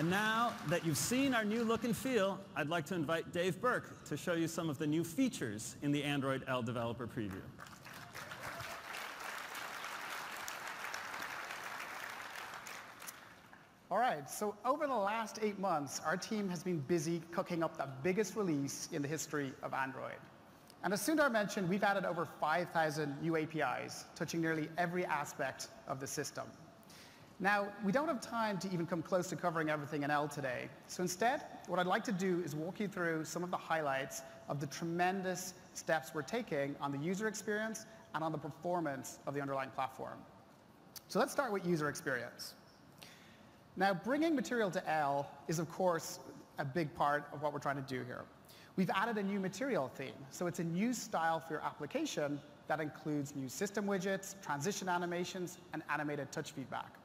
And now that you've seen our new look and feel, I'd like to invite Dave Burke to show you some of the new features in the Android L Developer Preview. All right, so over the last eight months, our team has been busy cooking up the biggest release in the history of Android. And as Sundar mentioned, we've added over 5,000 new APIs, touching nearly every aspect of the system. Now, we don't have time to even come close to covering everything in L today. So instead, what I'd like to do is walk you through some of the highlights of the tremendous steps we're taking on the user experience and on the performance of the underlying platform. So let's start with user experience. Now, bringing material to L is, of course, a big part of what we're trying to do here. We've added a new material theme. So it's a new style for your application that includes new system widgets, transition animations, and animated touch feedback.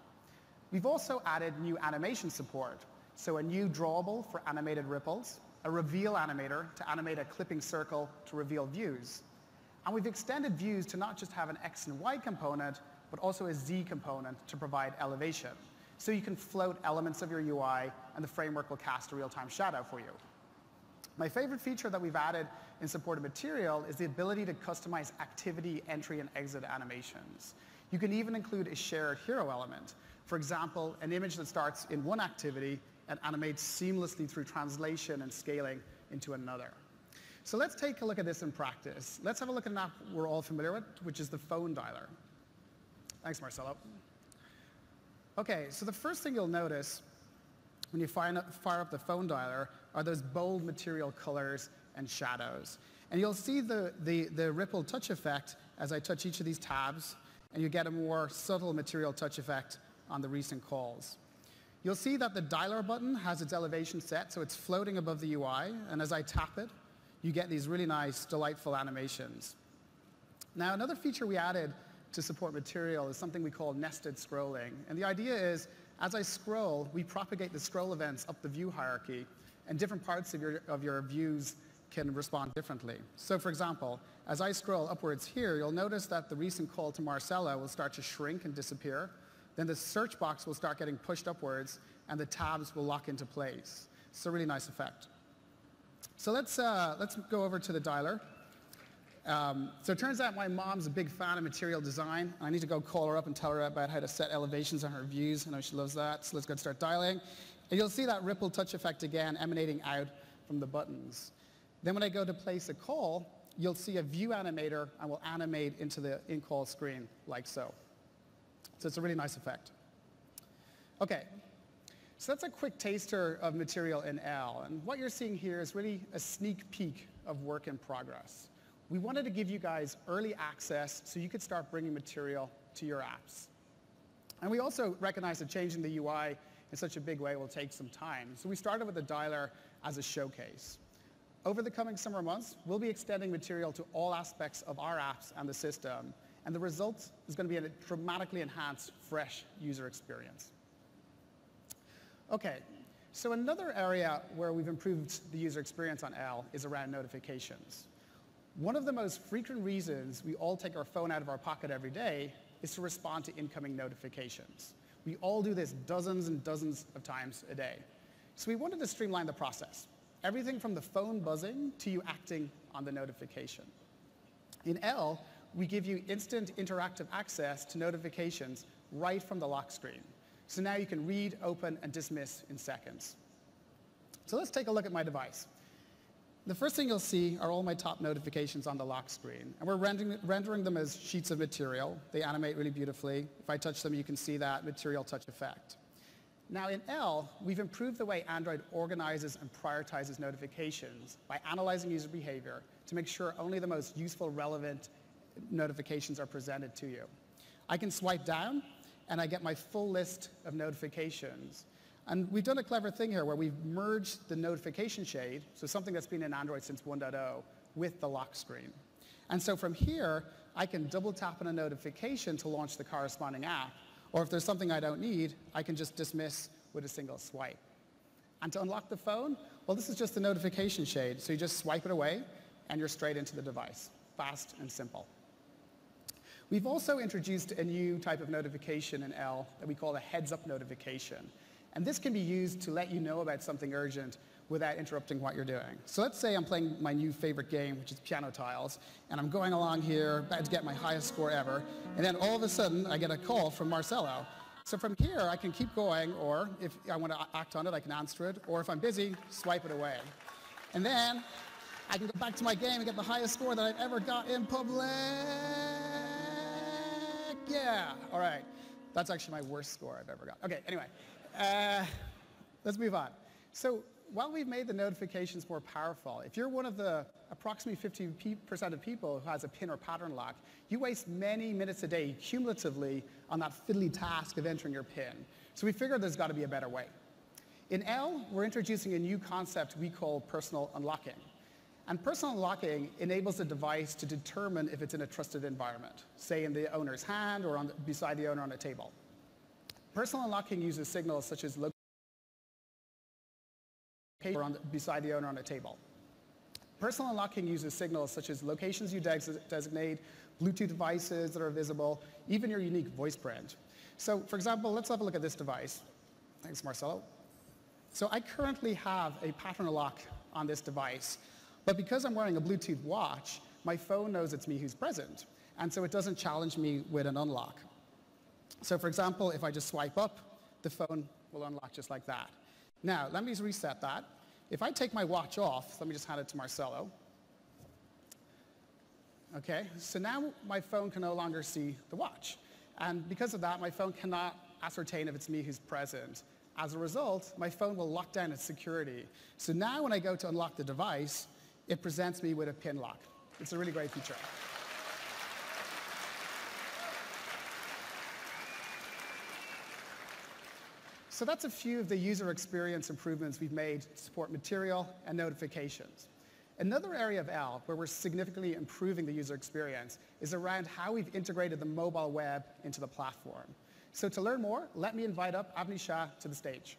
We've also added new animation support, so a new drawable for animated ripples, a reveal animator to animate a clipping circle to reveal views. And we've extended views to not just have an X and Y component, but also a Z component to provide elevation. So you can float elements of your UI, and the framework will cast a real-time shadow for you. My favorite feature that we've added in supported material is the ability to customize activity entry and exit animations. You can even include a shared hero element. For example, an image that starts in one activity and animates seamlessly through translation and scaling into another. So let's take a look at this in practice. Let's have a look at an app we're all familiar with, which is the phone dialer. Thanks, Marcelo. Okay, so the first thing you'll notice when you fire up, the phone dialer are those bold material colors and shadows. And you'll see the, the, the ripple touch effect as I touch each of these tabs, and you get a more subtle material touch effect on the recent calls. You'll see that the dialer button has its elevation set, so it's floating above the UI, and as I tap it, you get these really nice, delightful animations. Now, another feature we added to support material is something we call nested scrolling. And the idea is, as I scroll, we propagate the scroll events up the view hierarchy, and different parts of your, of your views can respond differently. So for example, as I scroll upwards here, you'll notice that the recent call to Marcella will start to shrink and disappear, then the search box will start getting pushed upwards and the tabs will lock into place. It's a really nice effect. So let's, uh, let's go over to the dialer. Um, so it turns out my mom's a big fan of material design. I need to go call her up and tell her about how to set elevations on her views. I know she loves that. So let's go start dialing. And you'll see that ripple touch effect again emanating out from the buttons. Then when I go to place a call, you'll see a view animator and will animate into the in-call screen like so. So it's a really nice effect. Okay, so that's a quick taster of material in L. And what you're seeing here is really a sneak peek of work in progress. We wanted to give you guys early access so you could start bringing material to your apps. And we also recognize that changing the UI in such a big way will take some time. So we started with the dialer as a showcase. Over the coming summer months, we'll be extending material to all aspects of our apps and the system and the result is going to be a dramatically enhanced, fresh user experience. Okay, so another area where we've improved the user experience on L is around notifications. One of the most frequent reasons we all take our phone out of our pocket every day is to respond to incoming notifications. We all do this dozens and dozens of times a day. So we wanted to streamline the process. Everything from the phone buzzing to you acting on the notification. In L, we give you instant interactive access to notifications right from the lock screen. So now you can read, open, and dismiss in seconds. So let's take a look at my device. The first thing you'll see are all my top notifications on the lock screen. And we're rendering, rendering, them as sheets of material. They animate really beautifully. If I touch them, you can see that material touch effect. Now in L, we've improved the way Android organizes and prioritizes notifications by analyzing user behavior to make sure only the most useful, relevant, notifications are presented to you. I can swipe down and I get my full list of notifications. And we've done a clever thing here where we've merged the notification shade, so something that's been in Android since 1.0, with the lock screen. And so from here, I can double tap on a notification to launch the corresponding app. Or if there's something I don't need, I can just dismiss with a single swipe. And to unlock the phone, well, this is just the notification shade. So you just swipe it away, and you're straight into the device. Fast and simple. We've also introduced a new type of notification in L that we call a heads-up notification. And this can be used to let you know about something urgent without interrupting what you're doing. So let's say I'm playing my new favorite game, which is piano tiles, and I'm going along here, about to get my highest score ever, and then all of a sudden I get a call from Marcelo. So from here I can keep going, or if I want to act on it, I can answer it, or if I'm busy, swipe it away. And then I can go back to my game and get the highest score that I've ever got in public. Yeah, all right. That's actually my worst score I've ever got. Okay, anyway, uh, let's move on. So while we've made the notifications more powerful, if you're one of the approximately 50% of people who has a pin or pattern lock, you waste many minutes a day cumulatively on that fiddly task of entering your pin. So we figured there's got to be a better way. In L, we're introducing a new concept we call personal unlocking. And personal unlocking enables the device to determine if it's in a trusted environment, say in the owner's hand or the, beside the owner on a table. Personal unlocking uses signals such as on the, beside the owner on a table. Personal unlocking uses signals such as locations you des designate, Bluetooth devices that are visible, even your unique voice print. So for example, let's have a look at this device. Thanks, Marcelo. So I currently have a pattern lock on this device. But because I'm wearing a Bluetooth watch, my phone knows it's me who's present. And so it doesn't challenge me with an unlock. So for example, if I just swipe up, the phone will unlock just like that. Now, let me reset that. If I take my watch off, let me just hand it to Marcelo. Okay, so now my phone can no longer see the watch. And because of that, my phone cannot ascertain if it's me who's present. As a result, my phone will lock down its security. So now when I go to unlock the device, it presents me with a pin lock. It's a really great feature. So that's a few of the user experience improvements we've made to support material and notifications. Another area of L where we're significantly improving the user experience is around how we've integrated the mobile web into the platform. So to learn more, let me invite up Avni Shah to the stage.